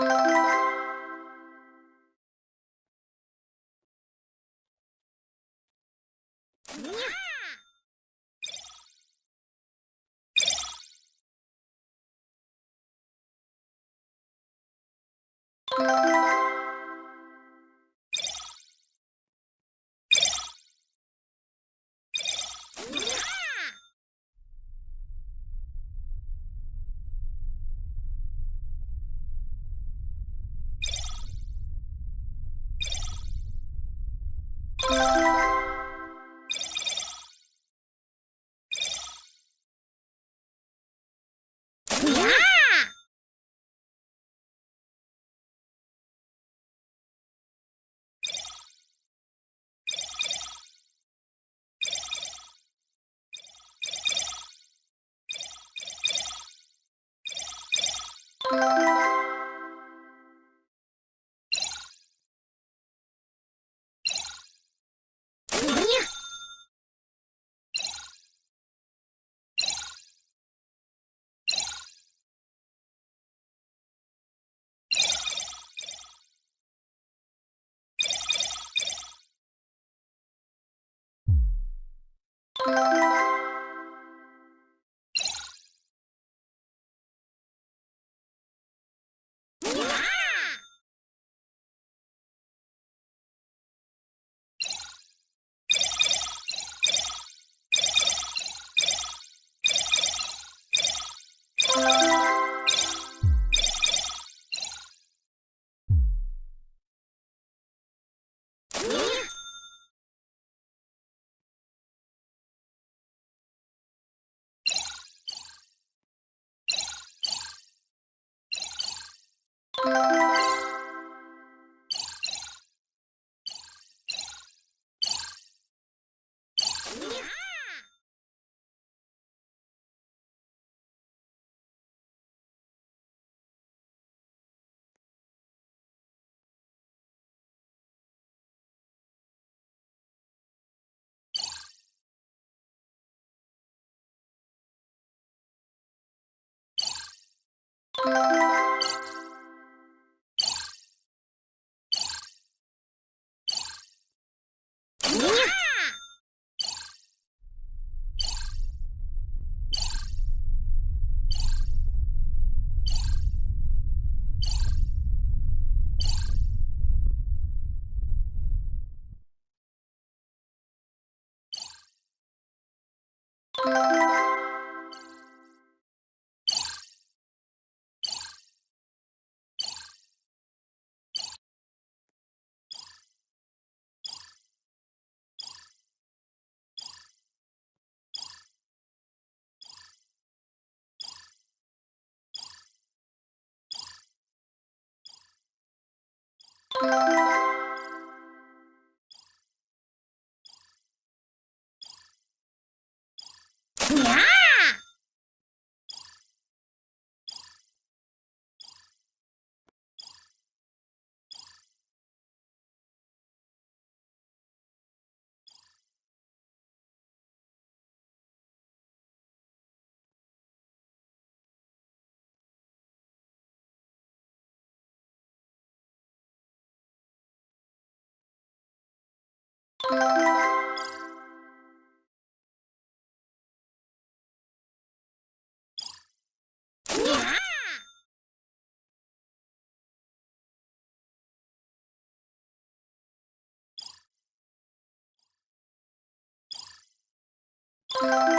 you 안녕. Thank you. you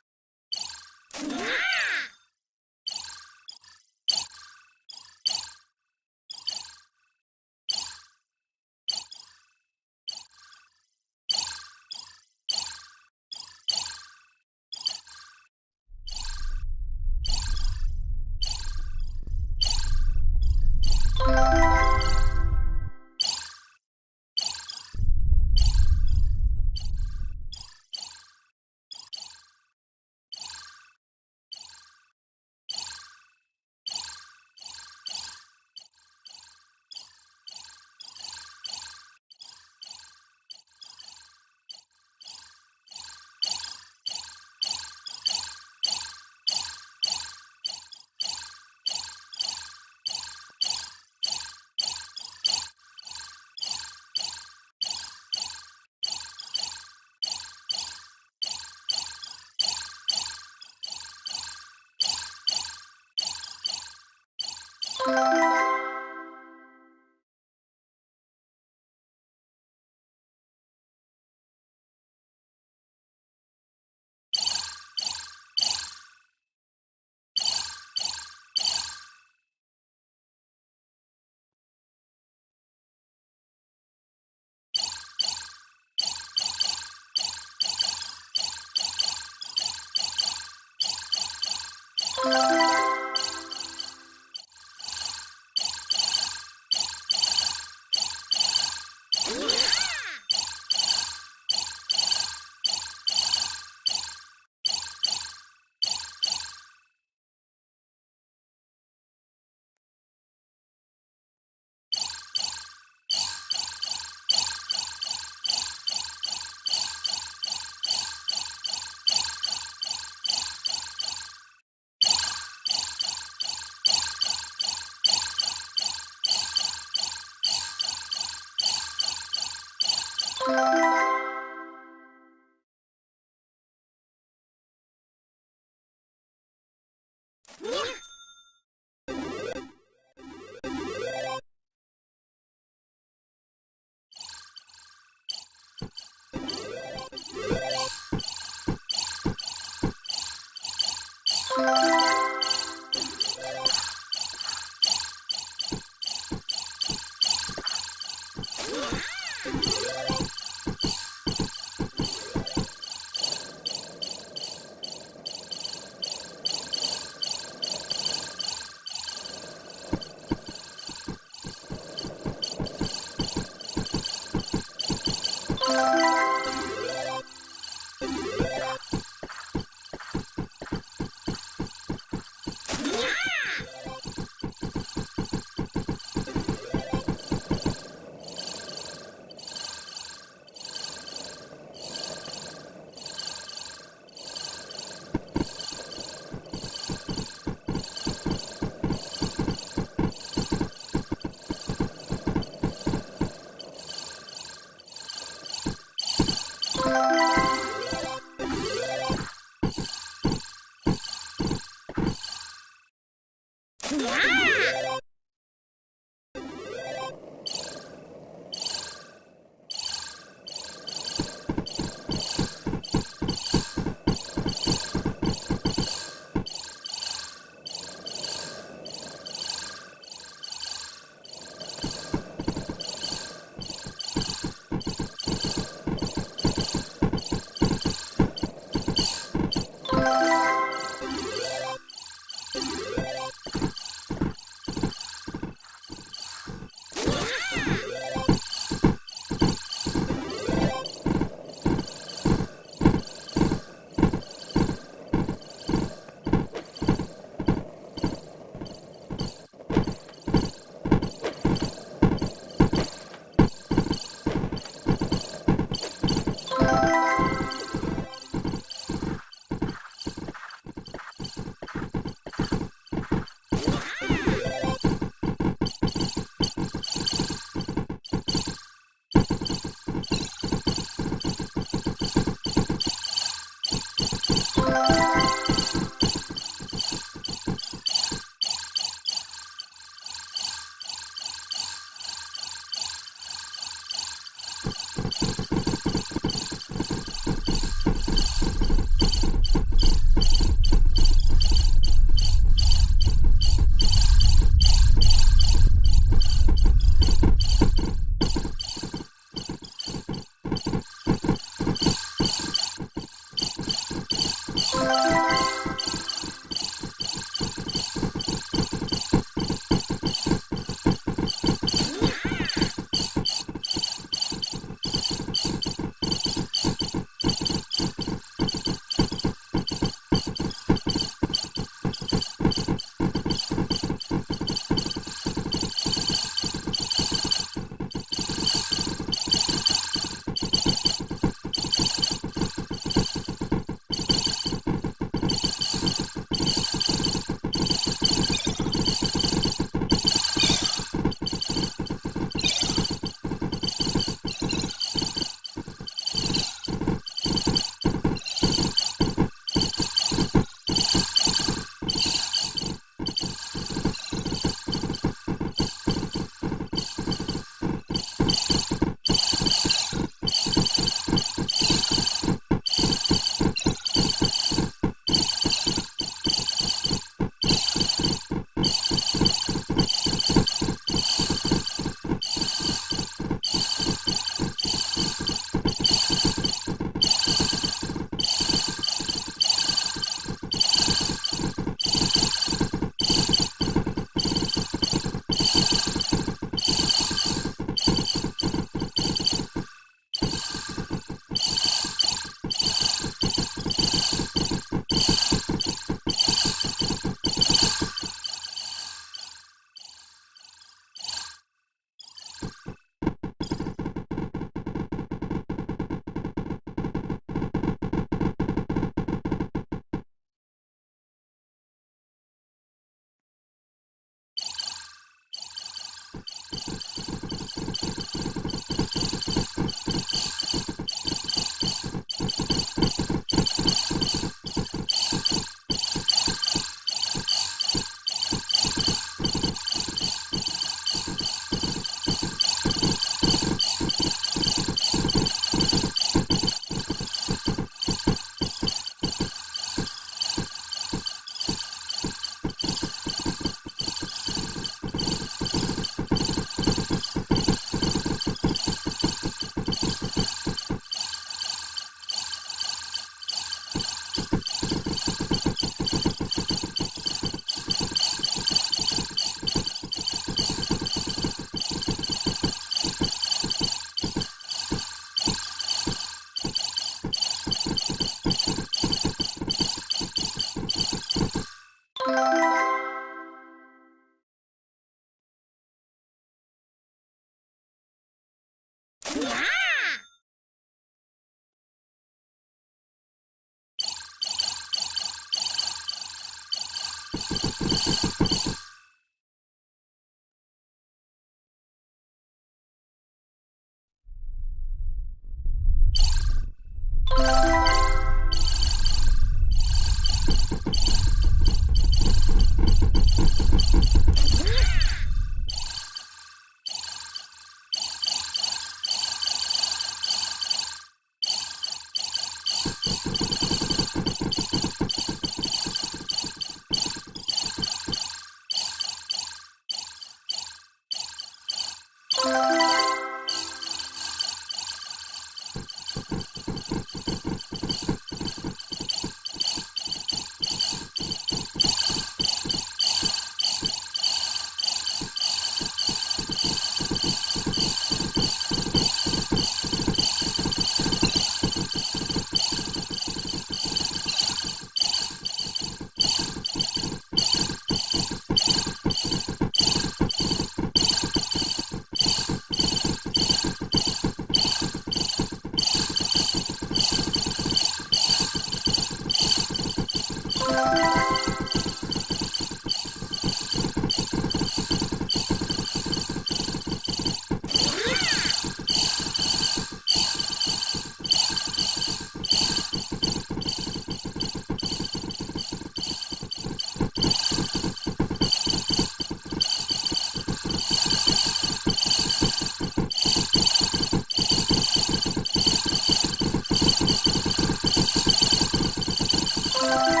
you